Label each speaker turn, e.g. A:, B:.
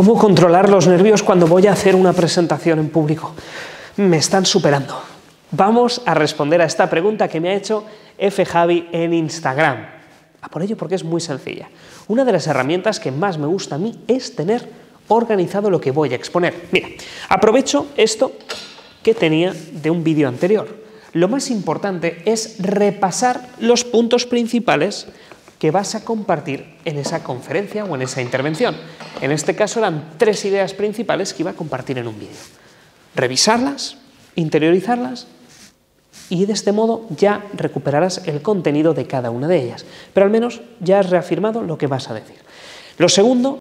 A: ¿Cómo controlar los nervios cuando voy a hacer una presentación en público? Me están superando. Vamos a responder a esta pregunta que me ha hecho F. Javi en Instagram. A por ello porque es muy sencilla. Una de las herramientas que más me gusta a mí es tener organizado lo que voy a exponer. Mira, aprovecho esto que tenía de un vídeo anterior. Lo más importante es repasar los puntos principales que vas a compartir en esa conferencia o en esa intervención. En este caso eran tres ideas principales que iba a compartir en un vídeo. Revisarlas, interiorizarlas y de este modo ya recuperarás el contenido de cada una de ellas. Pero al menos ya has reafirmado lo que vas a decir. Lo segundo